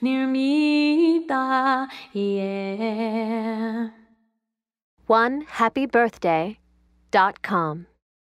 사랑입니다. Yeah. One happy birthday dot com.